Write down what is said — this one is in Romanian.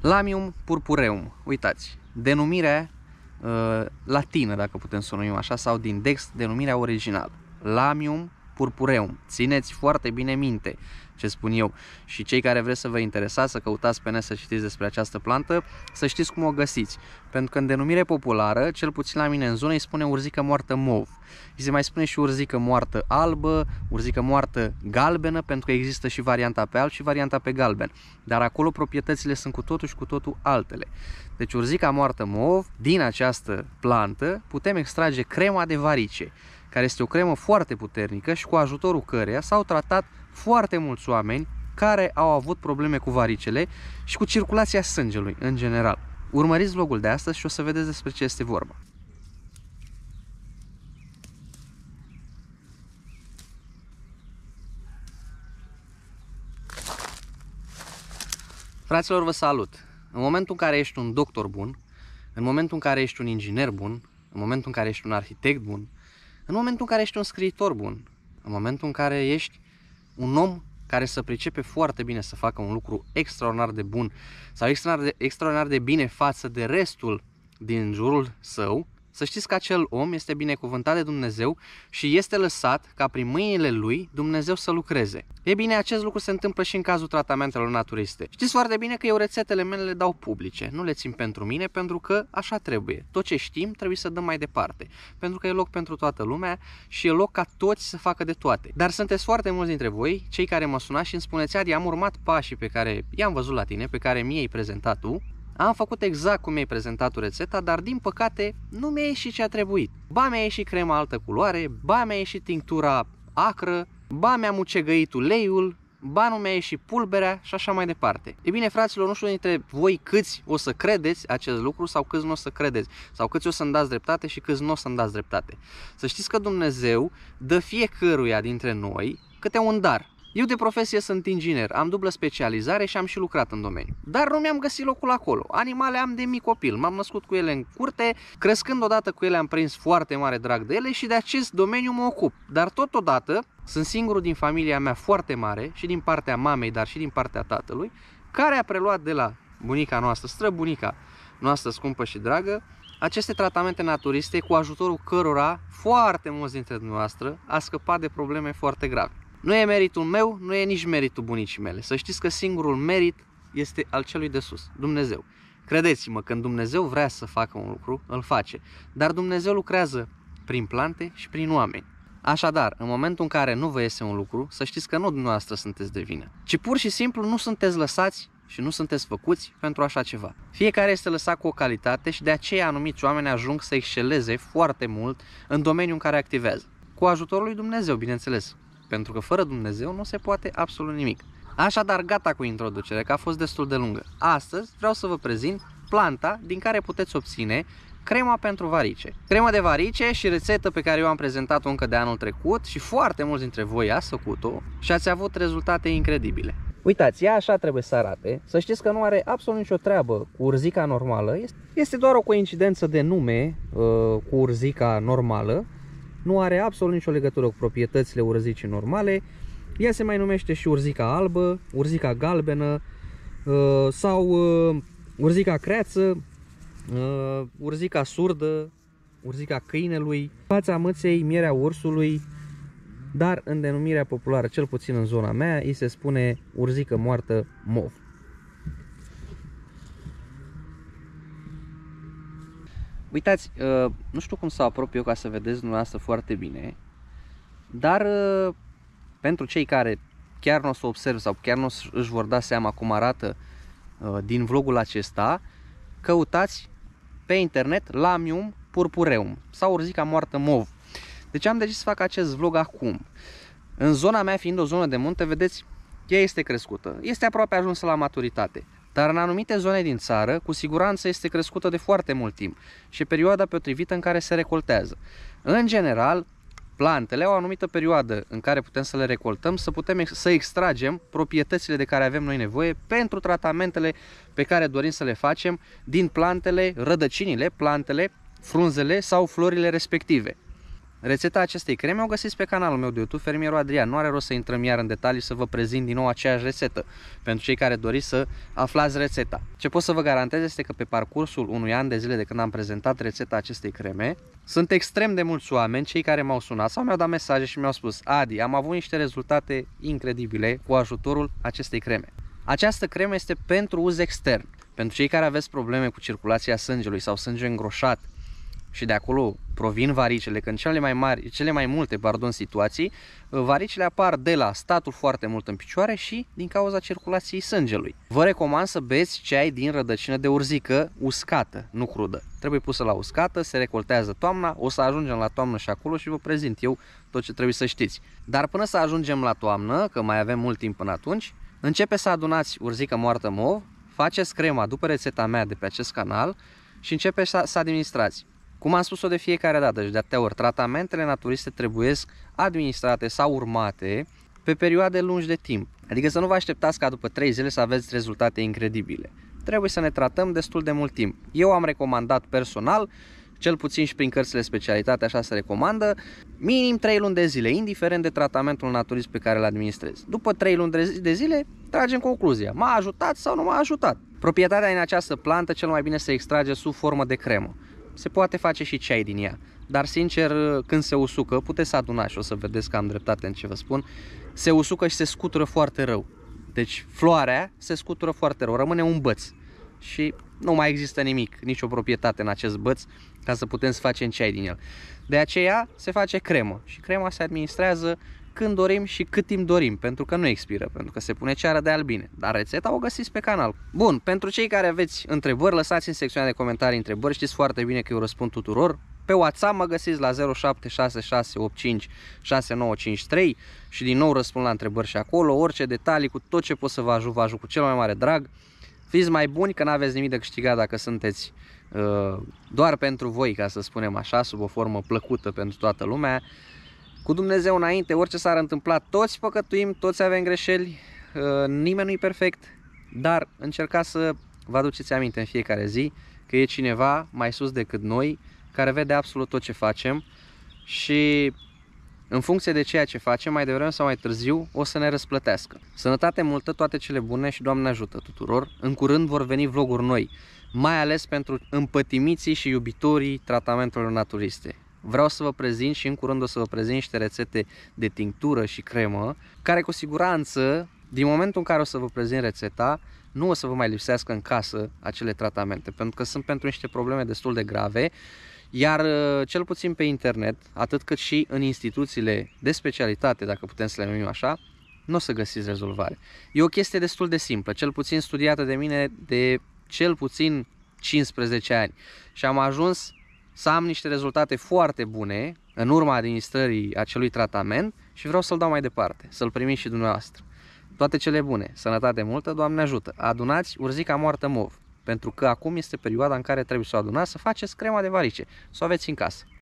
Lamium purpureum, uitați, denumirea uh, latină, dacă putem să o numim așa, sau din Dex, denumirea originală. Lamium purpureum. Țineți foarte bine minte ce spun eu. Și cei care vreți să vă interesați, să căutați pe net să citiți despre această plantă, să știți cum o găsiți. Pentru că în denumire populară, cel puțin la mine în zonă, îi spune urzică moartă mov. Îi se mai spune și urzică moartă albă, urzică moartă galbenă, pentru că există și varianta pe alb și varianta pe galben. Dar acolo proprietățile sunt cu totul și cu totul altele. Deci urzica moartă mov, din această plantă, putem extrage crema de varice care este o cremă foarte puternică și cu ajutorul căreia s-au tratat foarte mulți oameni care au avut probleme cu varicele și cu circulația sângelui în general. Urmăriți vlogul de astăzi și o să vedeți despre ce este vorba. Fraților, vă salut! În momentul în care ești un doctor bun, în momentul în care ești un inginer bun, în momentul în care ești un arhitect bun, în momentul în care ești un scriitor bun, în momentul în care ești un om care să pricepe foarte bine să facă un lucru extraordinar de bun sau extraordinar de, extraordinar de bine față de restul din jurul său, să știți că acel om este binecuvântat de Dumnezeu și este lăsat ca prin mâinile lui Dumnezeu să lucreze. E bine, acest lucru se întâmplă și în cazul tratamentelor naturiste. Știți foarte bine că eu rețetele mele le dau publice, nu le țin pentru mine pentru că așa trebuie. Tot ce știm trebuie să dăm mai departe, pentru că e loc pentru toată lumea și e loc ca toți să facă de toate. Dar sunteți foarte mulți dintre voi, cei care mă sunați și îmi spuneți, Adi, am urmat pașii pe care i-am văzut la tine, pe care mi-ai prezentat tu, am făcut exact cum mi-ai prezentat rețeta, dar din păcate nu mi-a ieșit ce a trebuit. Ba mi-a ieșit crema altă culoare, ba mi-a ieșit tinctura acră, ba mi-am ucegăit uleiul, ba nu mi-a ieșit pulberea și așa mai departe. E bine, fraților, nu știu dintre voi câți o să credeți acest lucru sau câți nu o să credeți, sau câți o să-mi dați dreptate și câți nu o să-mi dați dreptate. Să știți că Dumnezeu dă fiecăruia dintre noi câte un dar. Eu de profesie sunt inginer, am dublă specializare și am și lucrat în domeniu. Dar nu mi-am găsit locul acolo. Animale am de mic copil, m-am născut cu ele în curte, crescând odată cu ele am prins foarte mare drag de ele și de acest domeniu mă ocup. Dar totodată sunt singurul din familia mea foarte mare și din partea mamei, dar și din partea tatălui, care a preluat de la bunica noastră, străbunica noastră scumpă și dragă, aceste tratamente naturiste cu ajutorul cărora foarte mulți dintre dumneavoastră a scăpat de probleme foarte grave. Nu e meritul meu, nu e nici meritul bunicii mele. Să știți că singurul merit este al celui de sus, Dumnezeu. Credeți-mă, când Dumnezeu vrea să facă un lucru, îl face. Dar Dumnezeu lucrează prin plante și prin oameni. Așadar, în momentul în care nu vă iese un lucru, să știți că nu dumneavoastră sunteți de vină, ci pur și simplu nu sunteți lăsați și nu sunteți făcuți pentru așa ceva. Fiecare este lăsat cu o calitate și de aceea anumiți oameni ajung să exceleze foarte mult în domeniul în care activează. Cu ajutorul lui Dumnezeu, bineînțeles. Pentru că fără Dumnezeu nu se poate absolut nimic. Așadar, gata cu introducerea, că a fost destul de lungă. Astăzi vreau să vă prezint planta din care puteți obține crema pentru varice. Crema de varice și rețetă pe care eu am prezentat-o încă de anul trecut și foarte mulți dintre voi ați făcut-o și ați avut rezultate incredibile. Uitați, ea așa trebuie să arate. Să știți că nu are absolut nicio treabă cu urzica normală. Este doar o coincidență de nume uh, cu urzica normală nu are absolut nicio legătură cu proprietățile urzicii normale. Ea se mai numește și urzica albă, urzica galbenă uh, sau uh, urzica creață, uh, urzica surdă, urzica câinelui, fața mâței, mierea ursului, dar în denumirea populară, cel puțin în zona mea, îi se spune urzică moartă mov. Uitați, uh, nu știu cum să apropiu eu ca să vedeți dumneavoastră foarte bine, dar uh, pentru cei care chiar nu o să observ sau chiar nu își vor da seama cum arată uh, din vlogul acesta, căutați pe internet Lamium purpureum sau urzica moartă mov. Deci am decis să fac acest vlog acum. În zona mea, fiind o zonă de munte, vedeți, ea este crescută. Este aproape ajunsă la maturitate. Dar în anumite zone din țară, cu siguranță este crescută de foarte mult timp și perioada potrivită în care se recoltează. În general, plantele au o anumită perioadă în care putem să le recoltăm, să putem să extragem proprietățile de care avem noi nevoie pentru tratamentele pe care dorim să le facem din plantele, rădăcinile, plantele, frunzele sau florile respective. Rețeta acestei creme o găsiți pe canalul meu de YouTube, Fermierul Adrian. Nu are rost să intrăm iar în detalii să vă prezint din nou aceeași rețetă pentru cei care doriți să aflați rețeta. Ce pot să vă garantez este că pe parcursul unui an de zile de când am prezentat rețeta acestei creme, sunt extrem de mulți oameni, cei care m-au sunat sau mi-au dat mesaje și mi-au spus Adi, am avut niște rezultate incredibile cu ajutorul acestei creme. Această cremă este pentru uz extern. Pentru cei care aveți probleme cu circulația sângelui sau sânge îngroșat și de acolo provin varicele, că în cele mai mari, cele mai multe, pardon, situații, varicele apar de la statul foarte mult în picioare și din cauza circulației sângelui. Vă recomand să beți ceai din rădăcină de urzică uscată, nu crudă. Trebuie pusă la uscată, se recoltează toamna, o să ajungem la toamnă și acolo și vă prezint eu tot ce trebuie să știți. Dar până să ajungem la toamnă, că mai avem mult timp până atunci, începe să adunați urzică moartă mov, faceți crema după rețeta mea de pe acest canal și începe să, să administrați. Cum am spus-o de fiecare dată și de atâtea ori, tratamentele naturiste trebuie administrate sau urmate pe perioade lungi de timp. Adică să nu vă așteptați ca după 3 zile să aveți rezultate incredibile. Trebuie să ne tratăm destul de mult timp. Eu am recomandat personal, cel puțin și prin cărțile specialitate așa se recomandă, minim 3 luni de zile, indiferent de tratamentul naturist pe care îl administrez. După 3 luni de zile, tragem concluzia. M-a ajutat sau nu m-a ajutat? Proprietatea din această plantă cel mai bine se extrage sub formă de cremă se poate face și ceai din ea. Dar sincer, când se usucă, puteți să adunați și o să vedeți că am dreptate în ce vă spun, se usucă și se scutură foarte rău. Deci floarea se scutură foarte rău, rămâne un băț și nu mai există nimic, nicio proprietate în acest băț ca să putem să facem ceai din el. De aceea se face cremă și crema se administrează când dorim și cât timp dorim, pentru că nu expiră, pentru că se pune ceară de albine. Dar rețeta o găsiți pe canal. Bun, pentru cei care aveți întrebări, lăsați în secțiunea de comentarii întrebări, știți foarte bine că eu răspund tuturor. Pe WhatsApp mă găsiți la 0766856953 și din nou răspund la întrebări și acolo, orice detalii, cu tot ce pot să vă ajut, vă ajut cu cel mai mare drag. Fiți mai buni că nu aveți nimic de câștigat dacă sunteți uh, doar pentru voi, ca să spunem așa, sub o formă plăcută pentru toată lumea cu Dumnezeu înainte, orice s-ar întâmpla, toți păcătuim, toți avem greșeli, uh, nimeni nu e perfect, dar încercați să vă aduceți aminte în fiecare zi că e cineva mai sus decât noi care vede absolut tot ce facem și în funcție de ceea ce facem, mai devreme sau mai târziu, o să ne răsplătească. Sănătate multă, toate cele bune și Doamne ajută tuturor. În curând vor veni vloguri noi, mai ales pentru împătimiții și iubitorii tratamentelor naturiste. Vreau să vă prezint și în curând o să vă prezint niște rețete de tinctură și cremă, care cu siguranță, din momentul în care o să vă prezint rețeta, nu o să vă mai lipsească în casă acele tratamente, pentru că sunt pentru niște probleme destul de grave, iar uh, cel puțin pe internet, atât cât și în instituțiile de specialitate, dacă putem să le numim așa, nu o să găsiți rezolvare. E o chestie destul de simplă, cel puțin studiată de mine de cel puțin 15 ani și am ajuns să am niște rezultate foarte bune în urma administrării acelui tratament și vreau să-l dau mai departe, să-l primiți și dumneavoastră. Toate cele bune, sănătate multă, Doamne ajută. Adunați urzica moartă mov, pentru că acum este perioada în care trebuie să o adunați, să faceți crema de varice, să o aveți în casă.